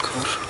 Анквар.